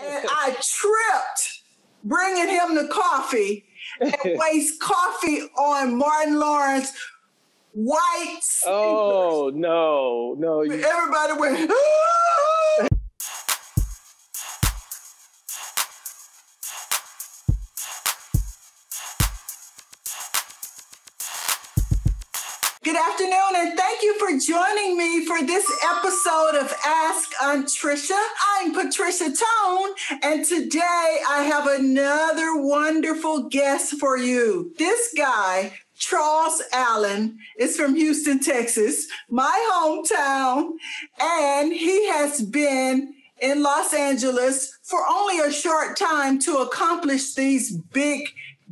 and I tripped bringing him the coffee and waste coffee on Martin Lawrence white. Oh no, no! Everybody went. Ah! Good afternoon, and thank you for joining me for this episode of Ask Aunt Tricia. I'm Patricia Tone, and today I have another wonderful guest for you. This guy, Charles Allen, is from Houston, Texas, my hometown, and he has been in Los Angeles for only a short time to accomplish these big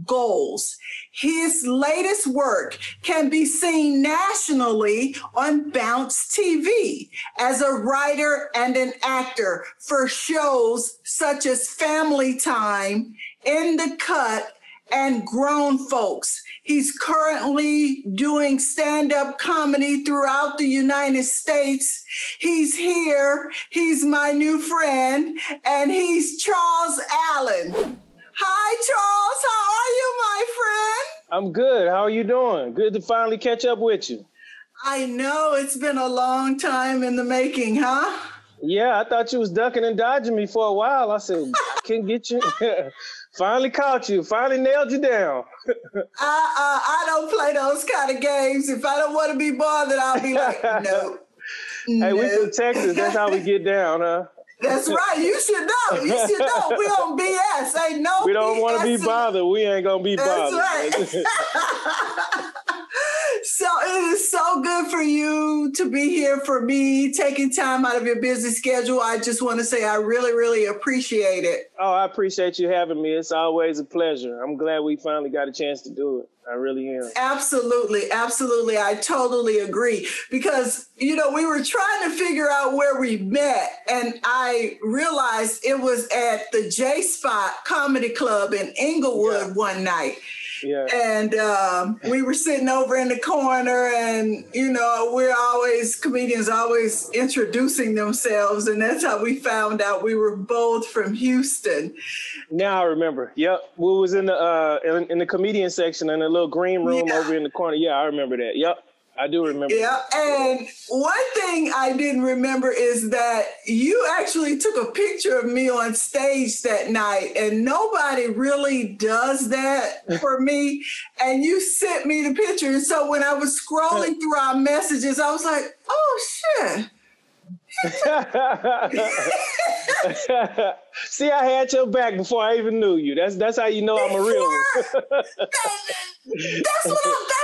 goals. His latest work can be seen nationally on Bounce TV as a writer and an actor for shows such as Family Time, In the Cut, and Grown Folks. He's currently doing stand up comedy throughout the United States. He's here. He's my new friend, and he's Charles Allen. Hi, Charles. How are you, my friend? I'm good. How are you doing? Good to finally catch up with you. I know it's been a long time in the making, huh? Yeah, I thought you was ducking and dodging me for a while. I said, I can get you. finally caught you. Finally nailed you down. uh, uh, I don't play those kind of games. If I don't want to be bothered, I'll be like, no. Hey, no. we from Texas. That's how we get down, huh? That's right. You should know. You should know. We on BS. Ain't no. We don't want to be bothered. We ain't gonna be That's bothered. Right. so it is so good for you to be here for me, taking time out of your busy schedule. I just want to say I really, really appreciate it. Oh, I appreciate you having me. It's always a pleasure. I'm glad we finally got a chance to do it. I really am. Absolutely, absolutely. I totally agree because you know we were trying to figure out where we met, and I realized it was at the J Spot Comedy Club in Inglewood yeah. one night. Yeah. And um, we were sitting over in the corner, and you know, we're always comedians always introducing themselves, and that's how we found out we were both from Houston. Now I remember. Yep, we was in the uh, in, in the comedian section in a little green room yeah. over in the corner. Yeah, I remember that. Yep. I do remember. Yeah. And one thing I didn't remember is that you actually took a picture of me on stage that night, and nobody really does that for me. And you sent me the picture. And so when I was scrolling through our messages, I was like, oh shit. See, I had your back before I even knew you. That's that's how you know I'm a real one. that's what I'm, that part.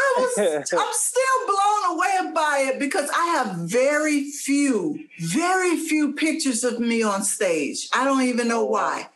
I was I'm still blown away by it because I have very few, very few pictures of me on stage. I don't even know why.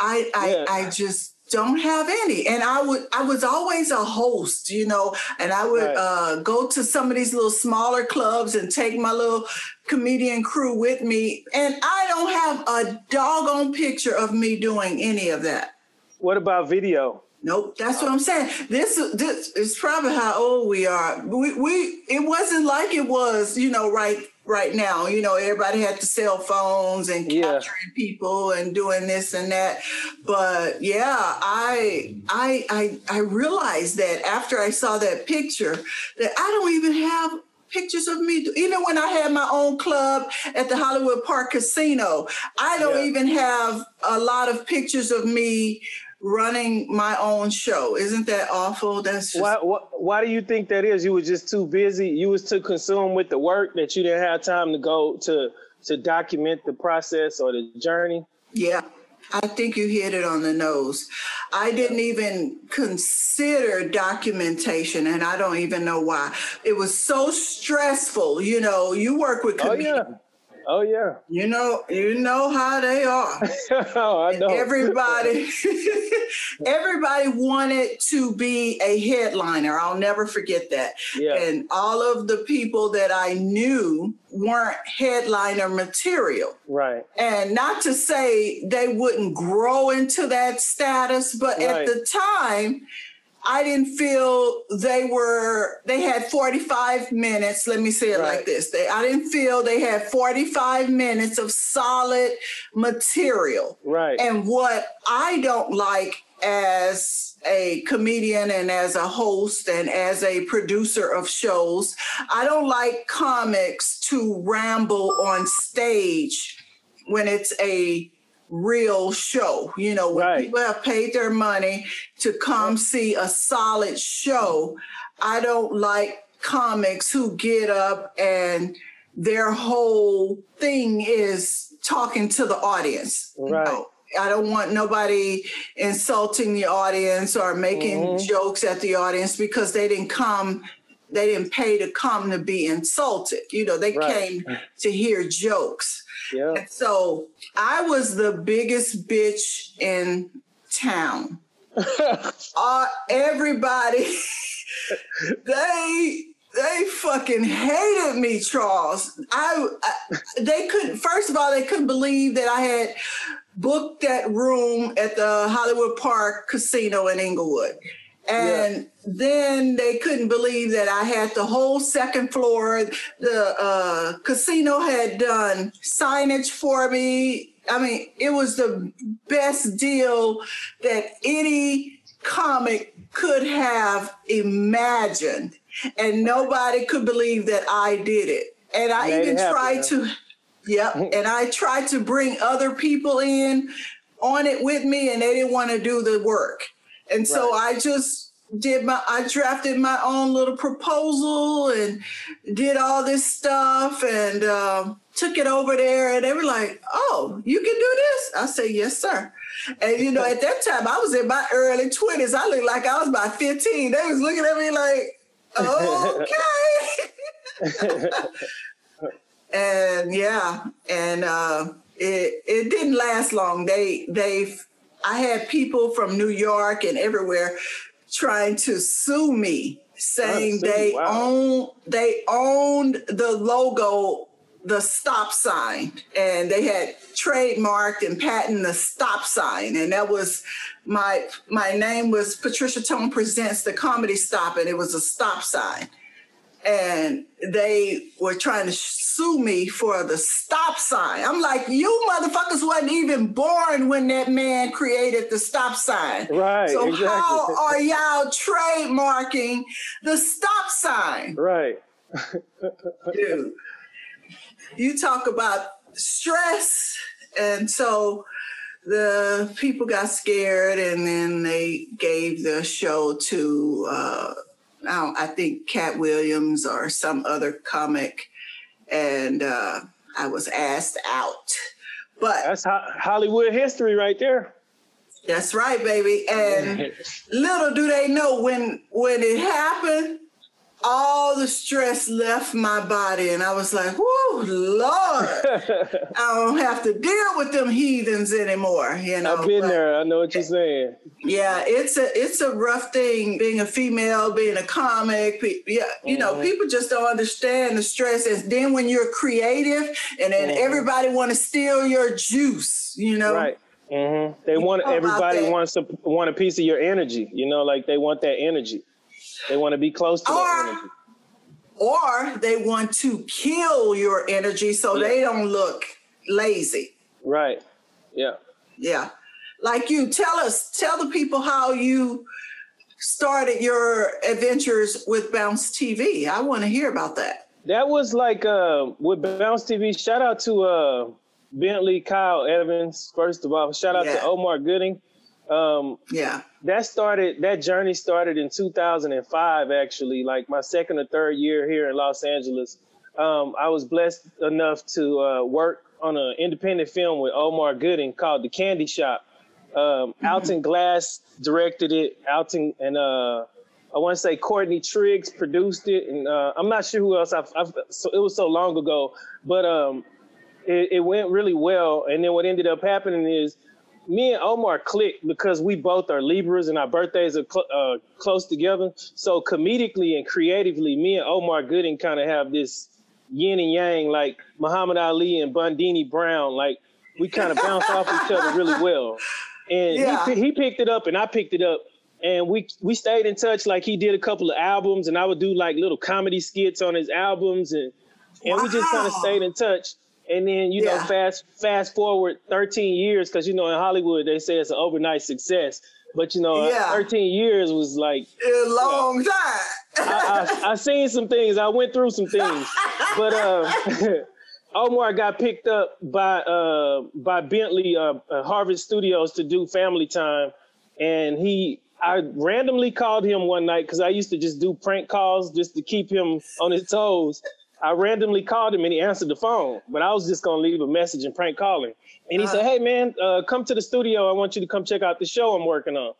I I, yeah. I just don't have any. And I would I was always a host, you know, and I would right. uh, go to some of these little smaller clubs and take my little comedian crew with me. And I don't have a doggone picture of me doing any of that. What about video? Nope, that's what I'm saying. This this is probably how old we are. We we it wasn't like it was, you know, right right now. You know, everybody had the cell phones and capturing yeah. people and doing this and that. But yeah, I I I I realized that after I saw that picture that I don't even have pictures of me. Even when I had my own club at the Hollywood Park Casino, I don't yeah. even have a lot of pictures of me running my own show. Isn't that awful? That's just... why, why, why. do you think that is? You were just too busy. You was too consumed with the work that you didn't have time to go to to document the process or the journey. Yeah, I think you hit it on the nose. I didn't even consider documentation, and I don't even know why. It was so stressful. You know, you work with comedians. Oh, yeah. Oh yeah. You know, you know how they are. oh, I know. Everybody, everybody wanted to be a headliner. I'll never forget that. Yeah. And all of the people that I knew weren't headliner material. Right. And not to say they wouldn't grow into that status, but right. at the time, I didn't feel they were they had 45 minutes. Let me say it right. like this. They I didn't feel they had 45 minutes of solid material. Right. And what I don't like as a comedian and as a host and as a producer of shows, I don't like comics to ramble on stage when it's a real show. You know, when right. people have paid their money to come see a solid show, I don't like comics who get up and their whole thing is talking to the audience. Right. You know? I don't want nobody insulting the audience or making mm-hmm. jokes at the audience because they didn't come, they didn't pay to come to be insulted. You know, they right. came to hear jokes. Yeah. And so I was the biggest bitch in town. uh, everybody, they they fucking hated me, Charles. I, I, they couldn't. First of all, they couldn't believe that I had booked that room at the Hollywood Park Casino in Inglewood. And yeah. Then they couldn't believe that I had the whole second floor. The uh, casino had done signage for me. I mean, it was the best deal that any comic could have imagined. And nobody could believe that I did it. And I Made even tried to, yep. and I tried to bring other people in on it with me, and they didn't want to do the work. And so right. I just did my I drafted my own little proposal and did all this stuff and um, took it over there and they were like, "Oh, you can do this?" I said, "Yes, sir." And you know, at that time I was in my early 20s. I looked like I was about 15. They was looking at me like, "Okay." and yeah, and uh, it it didn't last long. They they I had people from New York and everywhere trying to sue me, saying oh, they wow. own they owned the logo, the stop sign, and they had trademarked and patented the stop sign, and that was my my name was Patricia Tone presents the comedy stop, and it was a stop sign. And they were trying to sue me for the stop sign. I'm like, you motherfuckers wasn't even born when that man created the stop sign. Right. So exactly. how are y'all trademarking the stop sign? Right. Dude, you talk about stress, and so the people got scared, and then they gave the show to. Uh, I think Katt Williams or some other comic, and uh, I was asked out. But that's ho- Hollywood history right there. That's right, baby. And little do they know when when it happened, all the stress left my body, and I was like, "Whoa, Lord, I don't have to deal with them heathens anymore." You know, I've been but, there. I know what you're saying. Yeah, it's a it's a rough thing being a female, being a comic. Yeah, you mm-hmm. know, people just don't understand the stress. And then when you're creative, and then mm-hmm. everybody want to steal your juice. You know, right. Mm-hmm. They you want everybody wants to want a piece of your energy. You know, like they want that energy. They want to be close to or, that energy. Or they want to kill your energy so yeah. they don't look lazy. Right. Yeah. Yeah. Like you, tell us, tell the people how you started your adventures with Bounce TV. I want to hear about that. That was like uh, with Bounce TV. Shout out to uh, Bentley Kyle Evans, first of all. Shout out yeah. to Omar Gooding. Um, yeah. That started, that journey started in 2005, actually, like my second or third year here in Los Angeles. Um, I was blessed enough to uh, work on an independent film with Omar Gooding called The Candy Shop. Um, mm-hmm. Alton Glass directed it. Alton and uh, I want to say Courtney Triggs produced it, and uh, I'm not sure who else. I've, I've, so it was so long ago, but um, it, it, went really well. And then what ended up happening is me and Omar clicked because we both are Libras and our birthdays are cl- uh, close together. So comedically and creatively, me and Omar Gooding kind of have this yin and yang, like Muhammad Ali and Bundini Brown. Like we kind of bounce off each other really well. And yeah. he, he picked it up and I picked it up. and we we stayed in touch. Like he did a couple of albums, and I would do like little comedy skits on his albums, and and wow. we just kind of stayed in touch. And then you yeah. know, fast fast forward 13 years, because you know in Hollywood they say it's an overnight success. But you know, yeah. 13 years was like a long time. I, I, I, seen some things. I went through some things, but uh, Omar got picked up by uh, by Bentley uh, Harvest Studios to do Family Time, and he I randomly called him one night because I used to just do prank calls just to keep him on his toes. I randomly called him and he answered the phone, but I was just gonna leave a message and prank call him. And he uh, said, "Hey man, uh, come to the studio. I want you to come check out the show I'm working on."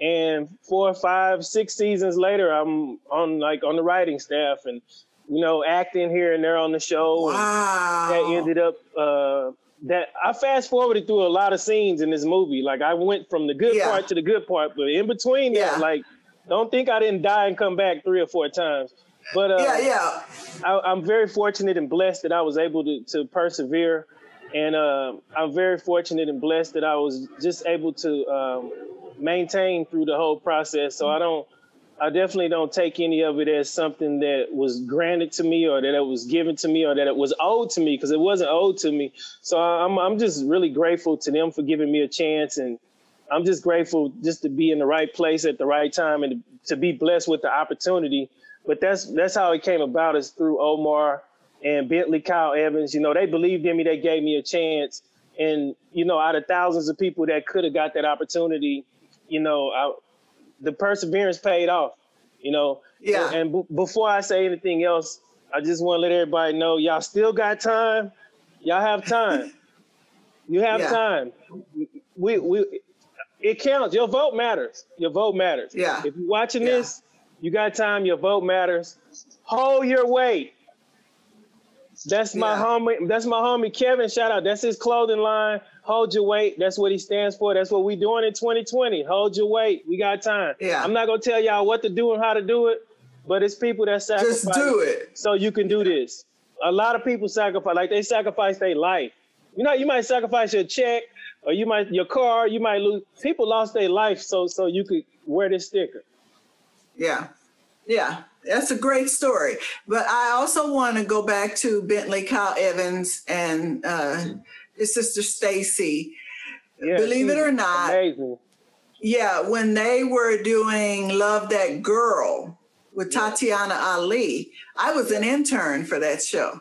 And four, five, six seasons later, I'm on like on the writing staff and you know acting here and there on the show. Wow. that ended up uh, that I fast forwarded through a lot of scenes in this movie. Like I went from the good yeah. part to the good part, but in between yeah. that, like don't think I didn't die and come back three or four times. But uh, yeah, yeah, I, am very fortunate and blessed that I was able to, to persevere, and uh, I'm very fortunate and blessed that I was just able to um, maintain through the whole process. So I don't, I definitely don't take any of it as something that was granted to me or that it was given to me or that it was owed to me because it wasn't owed to me. So I'm I'm just really grateful to them for giving me a chance and I'm just grateful just to be in the right place at the right time and to be blessed with the opportunity but that's that's how it came about is through Omar and Bentley Kyle Evans. You know, they believed in me, they gave me a chance. And, you know, out of thousands of people that could have got that opportunity, you know, I, the perseverance paid off, you know. Yeah. And, and b- before I say anything else, I just want to let everybody know y'all still got time. Y'all have time. you have yeah. time. We we it counts. Your vote matters. Your vote matters. Yeah. If you're watching yeah. this you got time. Your vote matters. Hold your weight. That's my yeah. homie. That's my homie Kevin. Shout out. That's his clothing line. Hold your weight. That's what he stands for. That's what we doing in 2020. Hold your weight. We got time. Yeah. I'm not gonna tell y'all what to do and how to do it, but it's people that sacrifice. Just do it. So you can do this. A lot of people sacrifice. Like they sacrifice their life. You know, you might sacrifice your check or you might your car. You might lose. People lost their life so so you could wear this sticker. Yeah. Yeah. That's a great story. But I also want to go back to Bentley Kyle Evans and uh, his sister Stacy. Yeah, Believe it or not. Amazing. Yeah, when they were doing Love That Girl with Tatiana Ali, I was an intern for that show.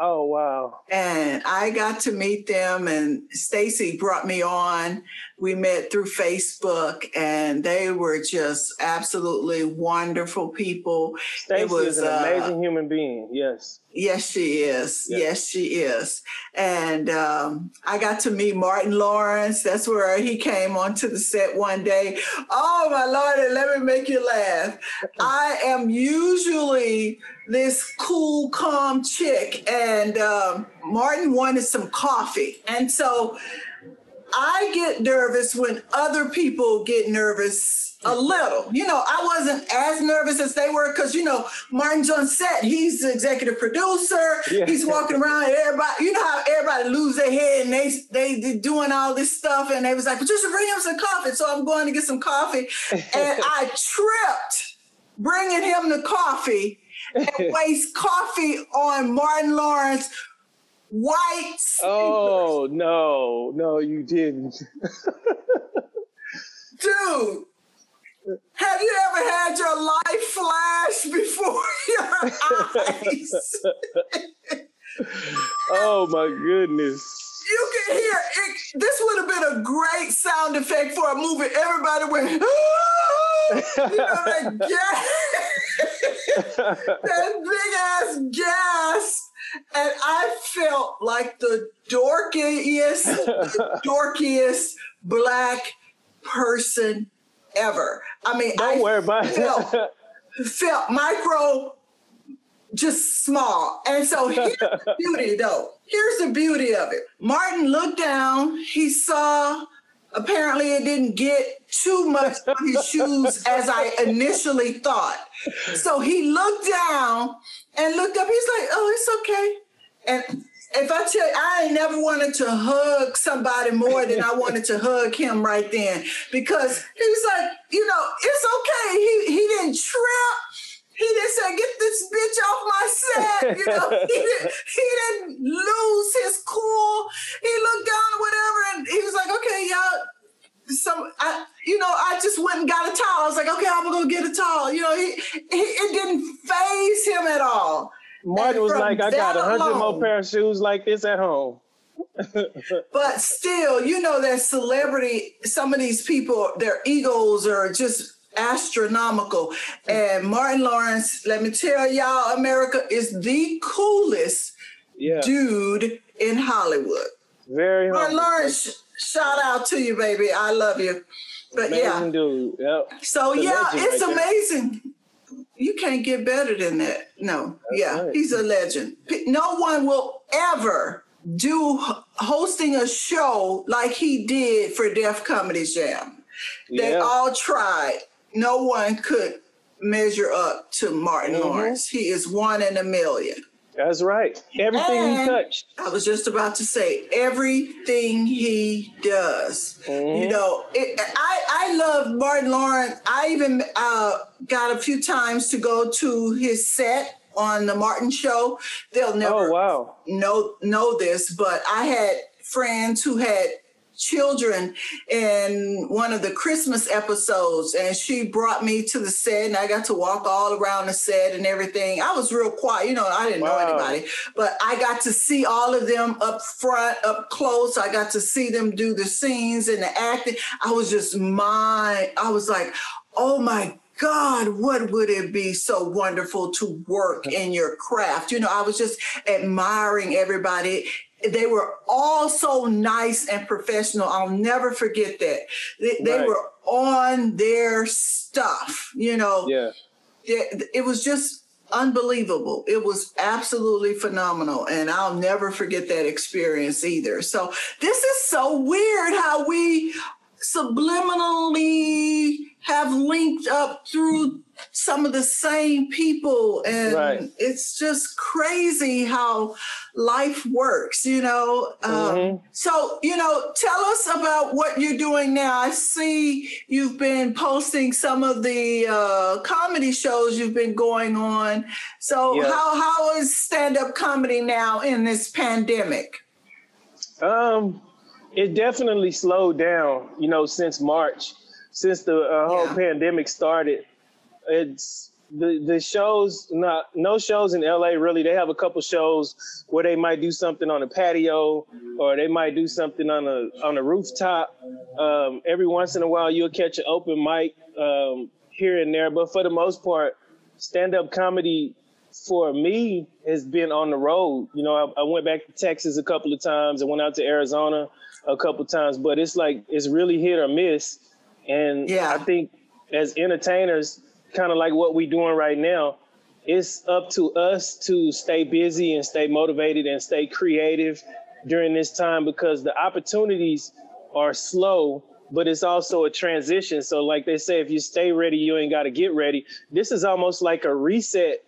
Oh wow. And I got to meet them and Stacy brought me on. We met through Facebook and they were just absolutely wonderful people. Stacy is an uh, amazing human being. Yes. Yes, she is. Yes, yes she is. And um, I got to meet Martin Lawrence. That's where he came onto the set one day. Oh my Lord, let me make you laugh. I am usually this cool, calm chick. And um, Martin wanted some coffee. And so I get nervous when other people get nervous a little. You know, I wasn't as nervous as they were because, you know, Martin on set. He's the executive producer. Yeah. He's walking around everybody, you know how everybody lose their head and they, they, they doing all this stuff. And they was like, Patricia, bring him some coffee. So I'm going to get some coffee. and I tripped bringing him the coffee and waste coffee on Martin Lawrence white. Oh no, no, you didn't. Dude, have you ever had your life flash before your eyes? oh my goodness. You can hear it. This would have been a great sound effect for a movie. Everybody went, you know, that gas, that big ass gas and I felt like the dorkiest, the dorkiest black person ever. I mean, don't I worry about felt, felt micro, just small. And so here's the beauty, though. Here's the beauty of it. Martin looked down. He saw. Apparently, it didn't get too much on his shoes as I initially thought. So he looked down and looked up. He's like, "Oh, it's okay." And if I tell you, I ain't never wanted to hug somebody more than I wanted to hug him right then because he was like, you know, it's okay. He he didn't trip. He didn't say, get this bitch off my set. You know, he, didn't, he didn't lose his cool. He looked down or whatever, and he was like, okay, y'all. Some, I, you know, I just went and got a towel. I was like, okay, I'm gonna go get a towel. You know, he, he it didn't phase him at all. Martin was like, I got a hundred more pair of shoes like this at home. but still, you know, that celebrity, some of these people, their egos are just astronomical. Hmm. And Martin Lawrence, let me tell y'all, America is the coolest yeah. dude in Hollywood. Very Martin humble. Lawrence, shout out to you, baby. I love you. But amazing yeah. dude. Yep. So yeah, it's right amazing. There. You can't get better than that. No. That's yeah, right. he's a legend. No one will ever do hosting a show like he did for Def Comedy Jam. They yeah. all tried no one could measure up to Martin mm-hmm. Lawrence. He is one in a million. That's right. Everything and he touched. I was just about to say everything he does. Mm-hmm. You know, it, I I love Martin Lawrence. I even uh, got a few times to go to his set on the Martin Show. They'll never oh, wow. know know this, but I had friends who had children in one of the Christmas episodes, and she brought me to the set, and I got to walk all around the set and everything. I was real quiet, you know, I didn't wow. know anybody, but I got to see all of them up front, up close. I got to see them do the scenes and the acting. I was just my, I was like, oh my God, what would it be so wonderful to work in your craft? You know, I was just admiring everybody they were all so nice and professional. I'll never forget that. They, they were on their stuff, you know. Yeah. It, it, was just unbelievable. It was absolutely phenomenal. And I'll never forget that experience either. So this is so weird how we subliminally have linked up through some of the same people and right. it's just crazy how life works you know um, mm-hmm. so you know tell us about what you're doing now i see you've been posting some of the uh, comedy shows you've been going on so yeah. how how is stand-up comedy now in this pandemic um it definitely slowed down you know since march since the uh, whole yeah. pandemic started it's the the shows not no shows in LA really. They have a couple shows where they might do something on a patio or they might do something on a on a rooftop. Um, every once in a while you'll catch an open mic um, here and there, but for the most part, stand up comedy for me has been on the road. You know, I, I went back to Texas a couple of times. I went out to Arizona a couple of times, but it's like it's really hit or miss. And yeah. I think as entertainers, kind of like what we're doing right now. It's up to us to stay busy and stay motivated and stay creative during this time because the opportunities are slow, but it's also a transition. So, like they say, if you stay ready, you ain't got to get ready. This is almost like a reset.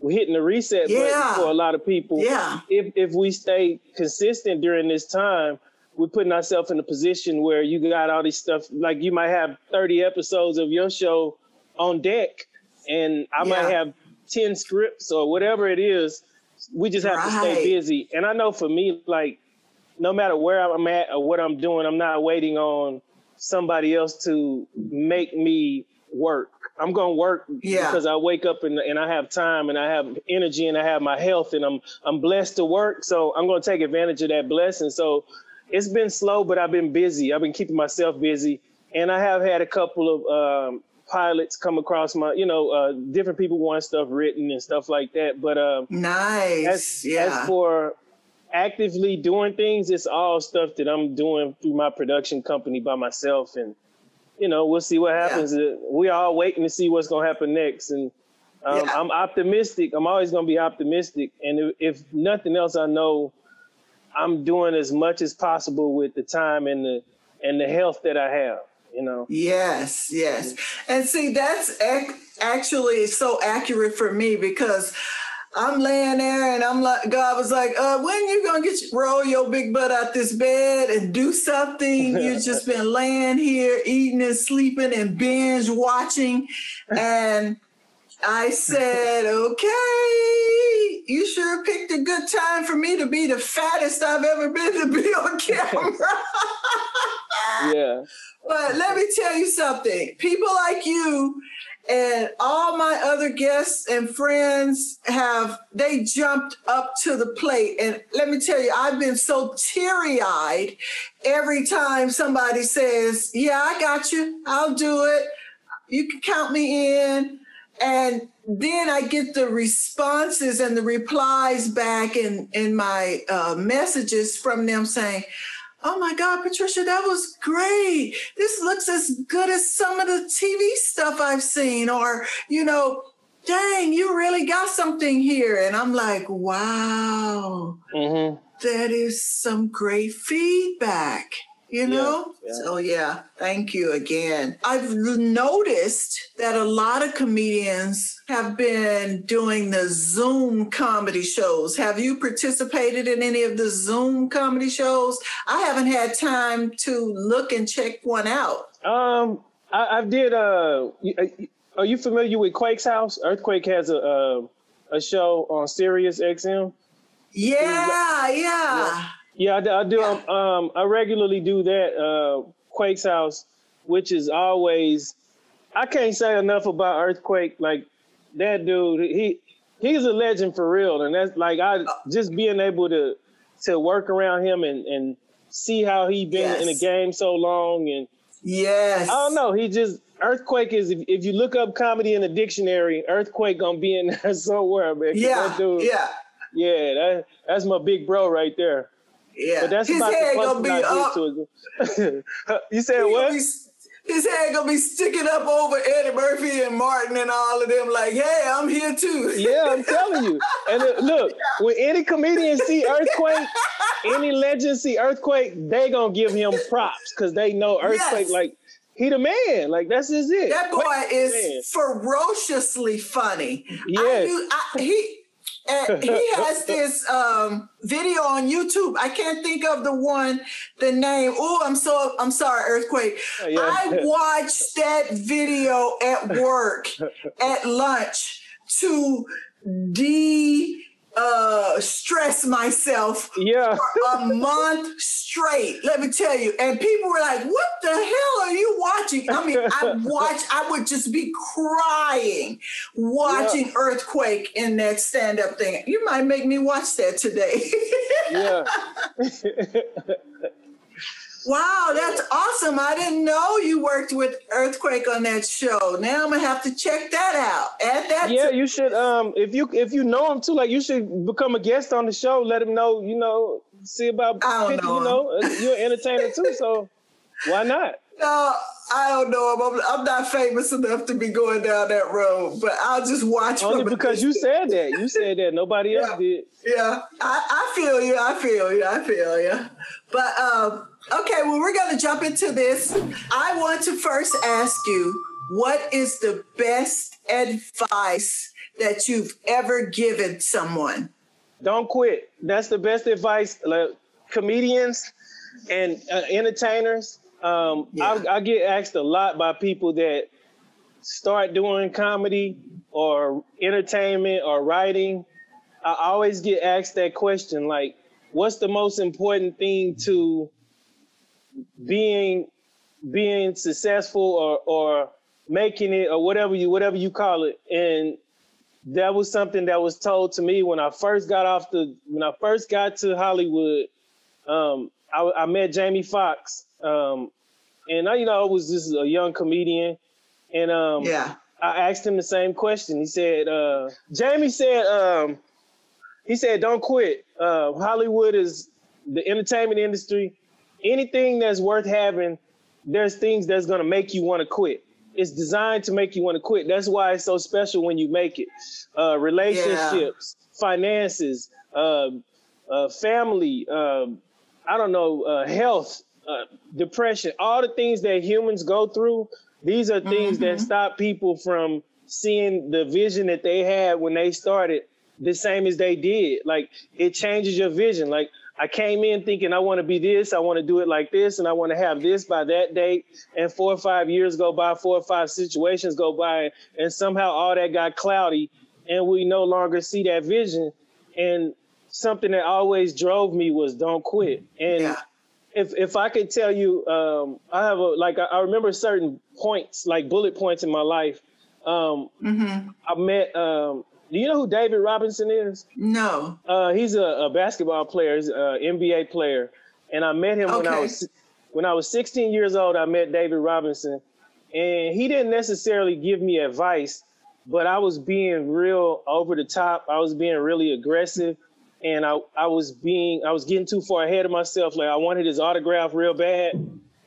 We're hitting the reset yeah. button for a lot of people. Yeah. If if we stay consistent during this time, we're putting ourselves in a position where you got all this stuff. Like you might have 30 episodes of your show on deck and I yeah. might have 10 scripts or whatever it is. We just have right. to stay busy. And I know for me, like, no matter where I'm at or what I'm doing, I'm not waiting on somebody else to make me work. I'm gonna work yeah. because I wake up and, and I have time and I have energy and I have my health and I'm I'm blessed to work. So I'm gonna take advantage of that blessing. So it's been slow, but I've been busy. I've been keeping myself busy, and I have had a couple of um, pilots come across my, you know, uh, different people want stuff written and stuff like that. But uh, nice, as, yeah. As for actively doing things, it's all stuff that I'm doing through my production company by myself, and you know, we'll see what happens. Yeah. We all waiting to see what's gonna happen next, and um, yeah. I'm optimistic. I'm always gonna be optimistic, and if, if nothing else, I know I'm doing as much as possible with the time and the and the health that I have you know. Yes, yes. And see, that's ac- actually so accurate for me because I'm laying there and I'm like, God was like, uh, when you gonna get your, roll your big butt out this bed and do something? You've just been laying here eating and sleeping and binge watching. And I said, okay, you sure picked a good time for me to be the fattest I've ever been to be on camera. yeah. But let me tell you something. People like you and all my other guests and friends have they jumped up to the plate. And let me tell you i've been so teary-eyed every time somebody says yeah i got you. I'll do it. You can count me in. And then i get the responses and the replies back in in my uh, messages from them saying oh my God, Patricia, that was great. This looks as good as some of the TV stuff I've seen. Or, you know, dang, you really got something here. And I'm like, wow, mm-hmm. that is some great feedback you know? Yeah, yeah. So, yeah, thank you again. I've noticed that a lot of comedians have been doing the Zoom comedy shows. Have you participated in any of the Zoom comedy shows? I haven't had time to look and check one out. Um, I, I did. Uh, uh are you familiar with Quake's House? Earthquake has a a, a show on Sirius XM. Yeah, yeah. yeah. Yeah, I, I do. Um, um, I regularly do that. Uh, Quake's house, which is always. I can't say enough about Earthquake. Like that dude, he he's a legend for real, and that's like I just being able to to work around him and and see how he been yes. in the game so long and yes, I don't know. He just Earthquake is if, if you look up comedy in the dictionary, Earthquake gonna be in there somewhere, man. Yeah, dude, yeah, yeah. That that's my big bro right there. Yeah, but that's his about head gonna be up. you said what? Be, his head gonna be sticking up over Eddie Murphy and Martin and all of them. Like, hey, I'm here too. yeah, I'm telling you. And uh, look, when any comedian see earthquake, any legend see earthquake, they gonna give him props because they know earthquake. Yes. Like, he the man. Like that's just it. That boy is ferociously funny. Yeah, he and he has this um, video on YouTube. I can't think of the one, the name. Oh, I'm so I'm sorry, earthquake. Oh, yeah. I watched that video at work at lunch to de uh stress myself yeah. for a month straight. Let me tell you. And people were like, what the hell are you watching? I mean, I watch, I would just be crying watching yeah. Earthquake in that stand-up thing. You might make me watch that today. yeah. Wow, that's awesome. I didn't know you worked with Earthquake on that show. Now I'm gonna have to check that out. Add that. Yeah, to- you should. Um, if you if you know him too, like you should become a guest on the show. Let him know. You know, see about. I don't 50, know. You know, uh, you're an entertainer too, so why not? No, I don't know I'm, I'm, not famous enough to be going down that road, but I'll just watch. Only because you said that. You said that. Nobody yeah. else did. Yeah, I, I feel you. I feel you. I feel you. But um, Okay, well, we're going to jump into this. I want to first ask you what is the best advice that you've ever given someone? Don't quit. That's the best advice. Like, comedians and uh, entertainers. Um, yeah. I, I get asked a lot by people that start doing comedy or entertainment or writing. I always get asked that question like, what's the most important thing to being being successful or or making it or whatever you whatever you call it and that was something that was told to me when I first got off the when I first got to Hollywood. Um, I, I, met Jamie Foxx, um, and I, you know, I was just a young comedian, and um, yeah, I asked him the same question. He said, uh, Jamie said, um, he said, don't quit. Uh, Hollywood is the entertainment industry anything that's worth having, there's things that's gonna make you want to quit. It's designed to make you want to quit. That's why it's so special when you make it. Uh, relationships, yeah. finances, uh, uh, family, um, I don't know, uh, health, uh, depression, all the things that humans go through. These are things mm-hmm. that stop people from seeing the vision that they had when they started the same as they did. Like it changes your vision. Like I came in thinking I want to be this, I want to do it like this, and I want to have this by that date. And four or five years go by, four or five situations go by, and somehow all that got cloudy, and we no longer see that vision. And something that always drove me was don't quit. And yeah. if if I could tell you, um, I have a like I, I, remember certain points, like bullet points in my life. Um, mm-hmm. I met um, do you know who David Robinson is? No. Uh, he's a, a, basketball player, he's an NBA player, and I met him okay. when I was when I was 16 years old. I met David Robinson, and he didn't necessarily give me advice, but I was being real over the top. I was being really aggressive, and I I was being I was getting too far ahead of myself. Like I wanted his autograph real bad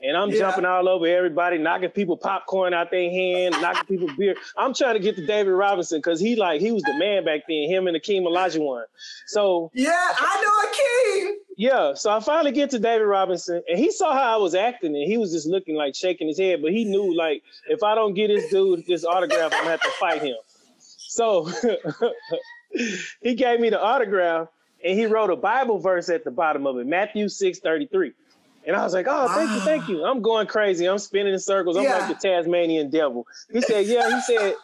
and I'm yeah. jumping all over everybody, knocking people popcorn out their hand, knocking people beer. I'm trying to get to David Robinson because he like he was the man back then, him and Akeem Olajuwon. So yeah, I know Akeem. Yeah, so I finally get to David Robinson, and he saw how I was acting, and he was just looking like shaking his head, but he knew like if I don't get this dude this autograph, I'm gonna have to fight him. So he gave me the autograph, and he wrote a Bible verse at the bottom of it, Matthew six thirty three. And I was like, oh, thank you, thank you. Ah. I'm going crazy. I'm spinning in circles. I'm yeah. like the Tasmanian devil. He said, yeah, he said,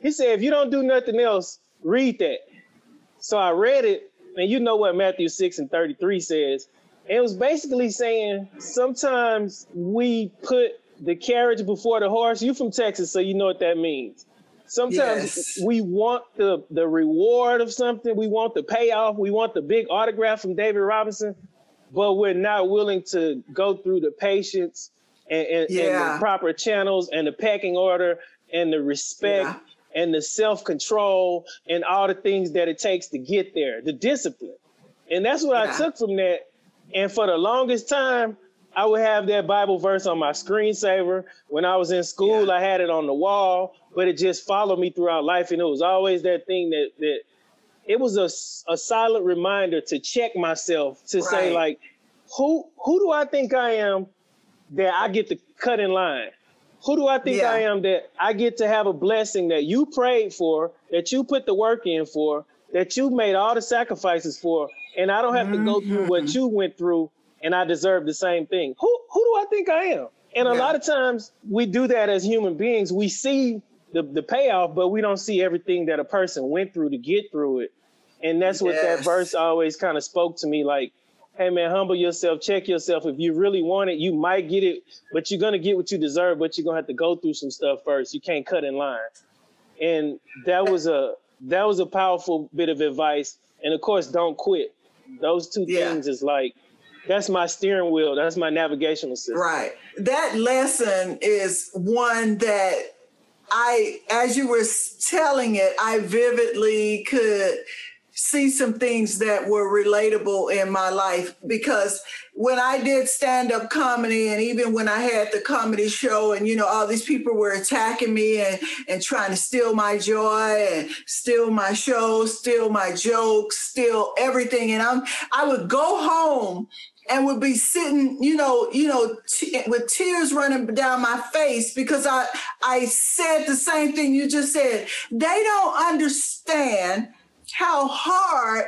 he said, if you don't do nothing else, read that. So I read it, and you know what Matthew 6 and 33 says. It was basically saying sometimes we put the carriage before the horse. You from Texas, so you know what that means. Sometimes yes. we want the the reward of something. We want the payoff. We want the big autograph from David Robinson but we're not willing to go through the patience and, and, yeah. and the proper channels and the packing order and the respect yeah. and the self control and all the things that it takes to get there, the discipline. And that's what yeah. I took from that. And for the longest time, I would have that Bible verse on my screensaver. When I was in school, I had it on the wall, but it just followed me throughout life. And it was always that thing that that it was a, a silent reminder to check myself to right. say like, who who do I think I am that I get to cut in line? Who do I think yeah. I am that I get to have a blessing that you prayed for, that you put the work in for, that you made all the sacrifices for, and I don't have mm-hmm. to go through what mm-hmm. you went through, and I deserve the same thing. Who who do I think I am? And a lot of times we do that as human beings. We see the, the payoff, but we don't see everything that a person went through to get through it. And that's what that verse always kind of spoke to me like, hey man, humble yourself, check yourself. If you really want it, you might get it, but you're gonna get what you deserve, but you're gonna have to go through some stuff first. You can't cut in line. And that was a that was a powerful bit of advice. And of course, don't quit. Those two yeah. things is like that's my steering wheel. That's my navigational system. Right. That lesson is one that I, as you were telling it, I vividly could see some things that were relatable in my life because when I did stand up comedy and even when I had the comedy show and you know all these people were attacking me and and trying to steal my joy and steal my show, steal my jokes, steal everything and I'm I would go home and would be sitting, you know, you know, t- with tears running down my face because I I said the same thing you just said. They don't understand how hard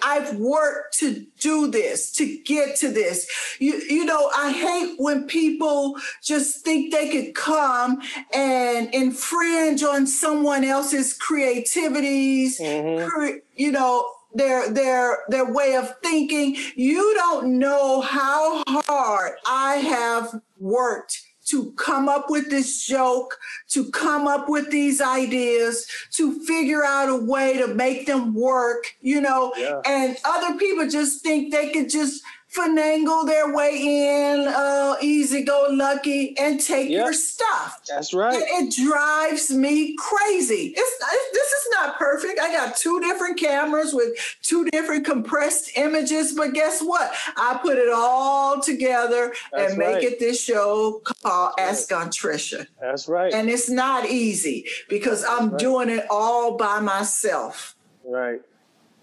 I've worked to do this, to get to this. You, you know, I hate when people just think they could come and infringe on someone else's creativities, mm-hmm. cre- you know, their their their way of thinking. You don't know how hard I have worked to come up with this joke, to come up with these ideas, to figure out a way to make them work, you know, yeah. and other people just think they could just finagle their way in, uh, easy go lucky, and take yep. your stuff. That's right. And it drives me crazy. It's, this is not perfect. I got two different cameras with two different compressed images, but guess what? I put it all together That's and make right. it this show called Ask Aunt Tricia. That's right. And it's not easy because I'm right. doing it all by myself. Right.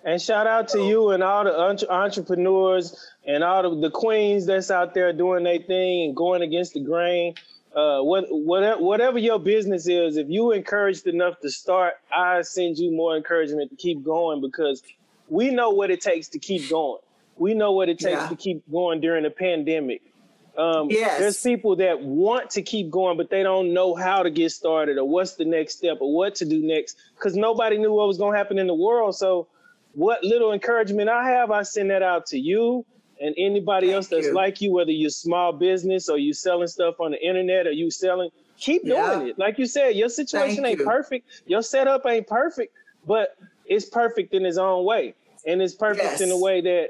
And shout out to you and all the entrepreneurs and all the, the queens that's out there doing their thing and going against the grain uh, what, whatever, whatever your business is, if you encouraged enough to start, I send you more encouragement to keep going because we know what it takes to keep going. We know what it takes yeah. to keep going during the pandemic. Um, yes. There's people that want to keep going, but they don't know how to get started or what's the next step or what to do next because nobody knew what was going to happen in the world. So, what little encouragement I have, I send that out to you and anybody Thank else that's you. like you, whether you're small business or you selling stuff on the internet or you selling, keep yeah. doing it. Like you said, your situation Thank ain't you. perfect, your setup ain't perfect, but it's perfect in its own way. And it's perfect yes. in a way that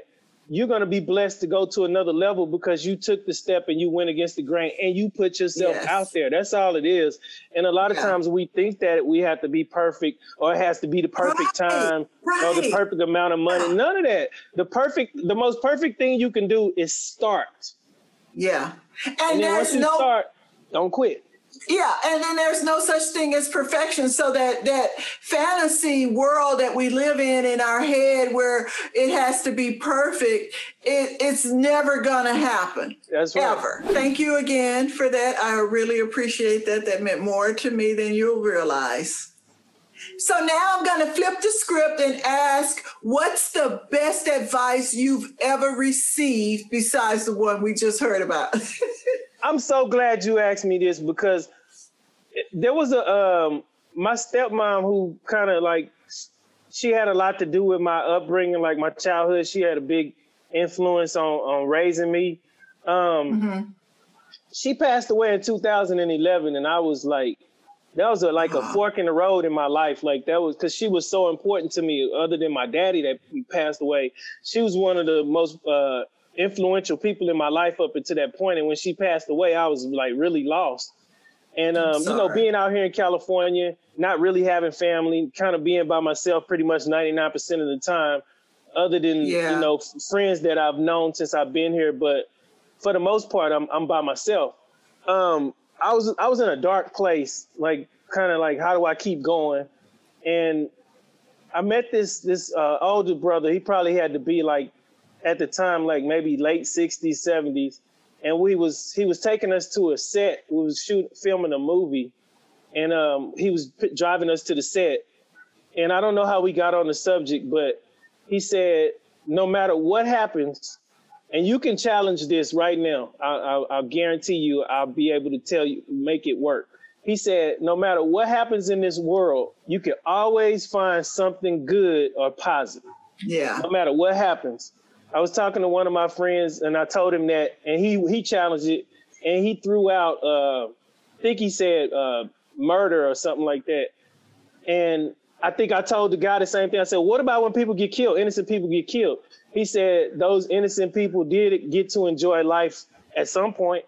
you're going to be blessed to go to another level because you took the step and you went against the grain and you put yourself yes. out there. That's all it is. And a lot of yeah. times we think that we have to be perfect or it has to be the perfect right. time right. or the perfect amount of money. None of that. The perfect, the most perfect thing you can do is start. Yeah. And, and then once you no, start, don't quit. Yeah, and then there's no such thing as perfection. So that that fantasy world that we live in in our head, where it has to be perfect, it, it's never gonna happen. That's right. Ever. Thank you again for that. I really appreciate that. That meant more to me than you'll realize. So now I'm going to flip the script and ask what's the best advice you've ever received besides the one we just heard about? I'm so glad you asked me this because there was a um, my stepmom who kind of like she had a lot to do with my upbringing, like my childhood. She had a big influence on on raising me. Um, mm-hmm. She passed away in 2011, and I was like, that was a, like a fork in the road in my life. Like that was because she was so important to me. Other than my daddy that passed away, she was one of the most uh, influential people in my life up until that point. And when she passed away, I was like really lost. And um, you know, being out here in California, not really having family, kind of being by myself pretty much 99% of the time, other than yeah. you know, friends that I've known since I've been here, but for the most part I'm I'm by myself. Um, I was I was in a dark place, like kind of like how do I keep going? And I met this this uh, older brother. He probably had to be like at the time like maybe late 60s 70s and we was he was taking us to a set. We was shooting filming a movie and um, he was p- driving us to the set. And i don't know how we got on the subject but he said no matter what happens and you can challenge this right now I, I, i'll guarantee you i'll be able to tell you make it work. He said no matter what happens in this world you can always find something good or positive. Yeah. No matter what happens I was talking to one of my friends and I told him that, and he he challenged it, and he threw out, uh, I think he said uh, murder or something like that, and I think I told the guy the same thing. I said, "What about when people get killed? Innocent people get killed." He said those innocent people did get to enjoy life at some point."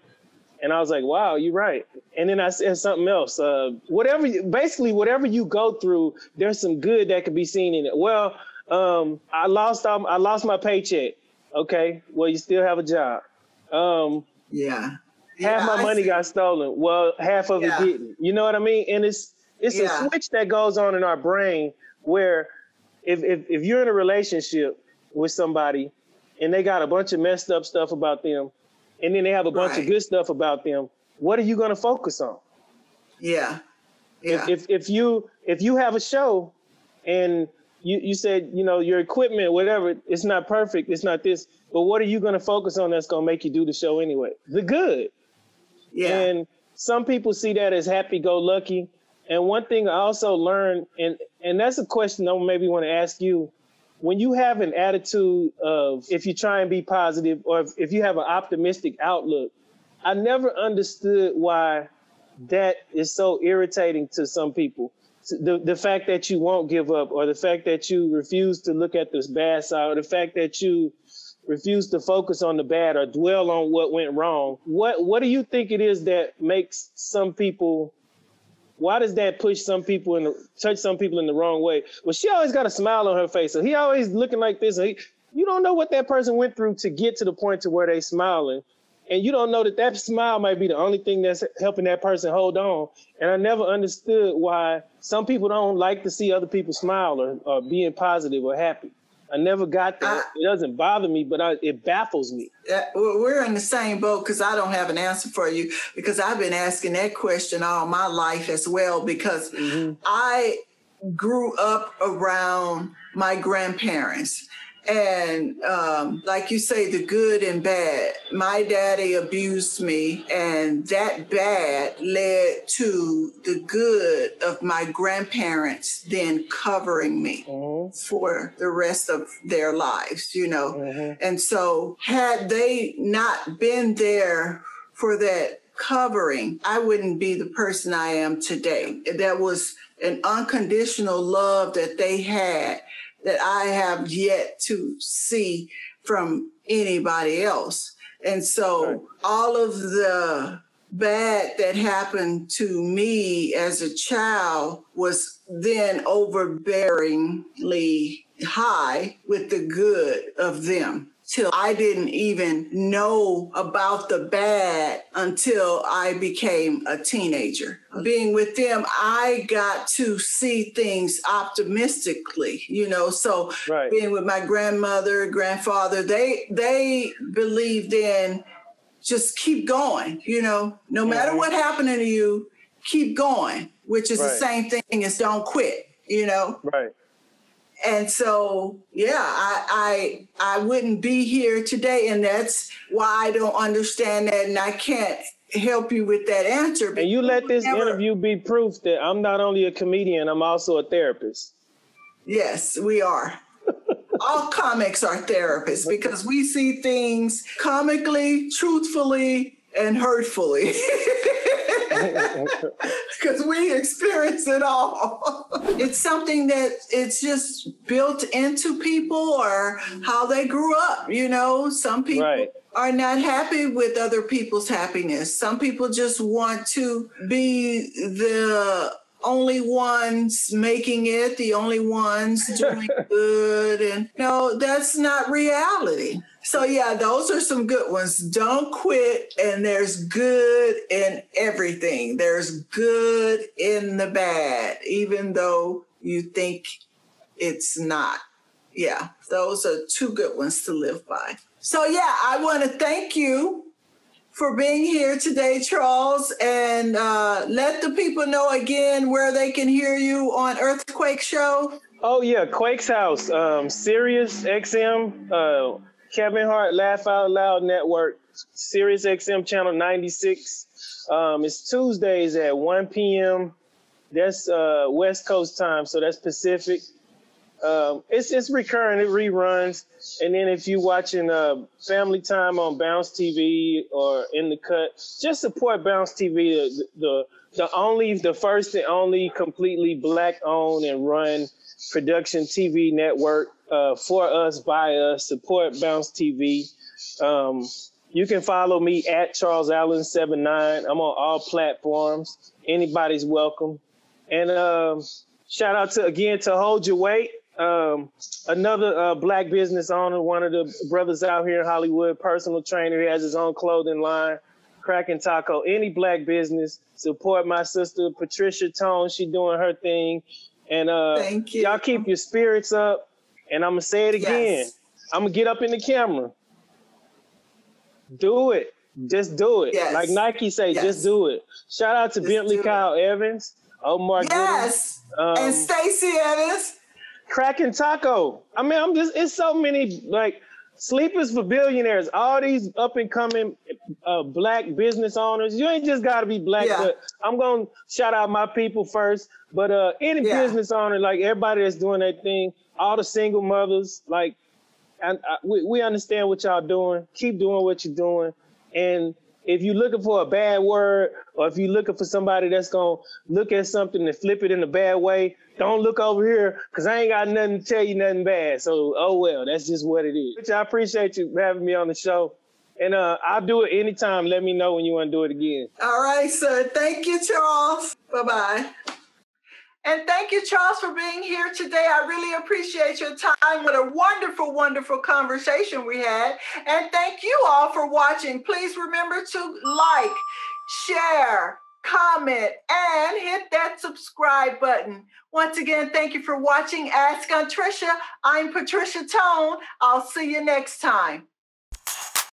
and I was like, "Wow, you're right." And then I said something else. Uh, whatever, basically, whatever you go through, there's some good that could be seen in it. Well, um, I lost um, I lost my paycheck. Okay, well you still have a job. Um, yeah. Half yeah, my I money see. got stolen. Well, half of yeah. it didn't. You know what I mean? And it's it's yeah. a switch that goes on in our brain where if, if if you're in a relationship with somebody and they got a bunch of messed up stuff about them, and then they have a bunch right. of good stuff about them, what are you going to focus on? Yeah. Yeah. If, if if you if you have a show and you, you said, you know, your equipment, whatever, it's not perfect, it's not this, but what are you going to focus on that's going to make you do the show anyway? The good. Yeah. And some people see that as happy go lucky. And one thing I also learned, and and that's a question I maybe want to ask you. When you have an attitude of if you try and be positive or if, if you have an optimistic outlook, I never understood why that is so irritating to some people the, the fact that you won't give up or the fact that you refuse to look at this bad side or the fact that you refuse to focus on the bad or dwell on what went wrong what what do you think it is that makes some people why does that push some people in the touch some people in the wrong way? Well she always got a smile on her face. So he always looking like this. He, you don't know what that person went through to get to the point to where they smiling and you don't know that that smile might be the only thing that's helping that person hold on. And I never understood why some people don't like to see other people smile or, or being positive or happy. I never got that. Uh, it doesn't bother me, but I, it baffles me. we're in the same boat because I don't have an answer for you because I've been asking that question all my life as well because mm-hmm. I grew up around my grandparents and um, like you say, the good and bad. My daddy abused me, and that bad led to the good of my grandparents then covering me mm-hmm. for the rest of their lives, you know. Mm-hmm. And so, had they not been there for that covering, I wouldn't be the person I am today. That was an unconditional love that they had that I have yet to see from anybody else. And so right. all of the bad that happened to me as a child was then overbearingly high with the good of them till I didn't even know about the bad until I became a teenager. Being with them, I got to see things optimistically, you know. So right. being with my grandmother, grandfather, they they believed in just keep going, you know, no matter mm-hmm. what happened to you, keep going, which is right. the same thing as don't quit, you know. Right and so yeah I, I i wouldn't be here today and that's why i don't understand that and i can't help you with that answer and you let this never, interview be proof that i'm not only a comedian i'm also a therapist. Yes we are. All comics are therapists because we see things comically truthfully and hurtfully because we experience it all. it's something that it's just built into people or how they grew up. You know, some people. Right are not happy with other people's happiness. Some people just want to be the only ones making it, the only ones doing good. And no, that's not reality. So yeah, those are some good ones. Don't quit. And there's good in everything. There's good in the bad, even though you think it's not. Yeah, those are two good ones to live by. So yeah, I want to thank you for being here today, Charles, and uh, let the people know again where they can hear you on Earthquake Show. Oh yeah, Quake's House, um, Sirius XM. Uh, Kevin Hart Laugh Out Loud Network, Sirius XM channel 96. Um, it's Tuesdays at 1 p.m. That's uh, West Coast time, so that's Pacific. Um, it's it's recurring, it reruns, and then if you're watching uh, Family Time on Bounce TV or in the cut, just support Bounce TV, the, the the only, the first and only completely black owned and run production TV network uh, for us, by us. Support Bounce TV. Um, you can follow me at Charles Allen 79. I'm on all platforms. Anybody's welcome. And um, shout out to again to Hold Your Weight. Um, another uh, black business owner, one of the brothers out here in Hollywood, personal trainer. He has his own clothing line, Cracking Taco. Any black business, support my sister Patricia Tone. She doing her thing. And uh, Thank you. y'all keep your spirits up. And I'm gonna say it again. Yes. I'm gonna get up in the camera. Do it. Just do it. Yes. Like Nike say, yes. just do it. Shout out to just Bentley Kyle it. Evans, Omar Yes. Um, and Stacy Evans. Cracking Taco. I mean, I'm just it's so many like sleepers for billionaires. All these up and coming uh, black business owners. You ain't just got to be black. Yeah. But I'm gonna shout out my people first. But uh, any yeah. business owner, like everybody that's doing that thing, all the single mothers, like, and uh, we, we understand what y'all doing. Keep doing what you're doing. And if you're looking for a bad word, or if you're looking for somebody that's gonna look at something and flip it in a bad way, don't look over here because I ain't got nothing to tell you nothing bad. So oh well, that's just what it is. Which I appreciate you having me on the show. And uh, I'll do it anytime. Let me know when you want to do it again. All right, sir. Thank you, Charles. Bye bye. And thank you, Charles, for being here today. I really appreciate your time. What a wonderful, wonderful conversation we had. And thank you all for watching. Please remember to like, share, comment, and hit that subscribe button. Once again, thank you for watching Ask Aunt Tricia. I'm Patricia Tone. I'll see you next time.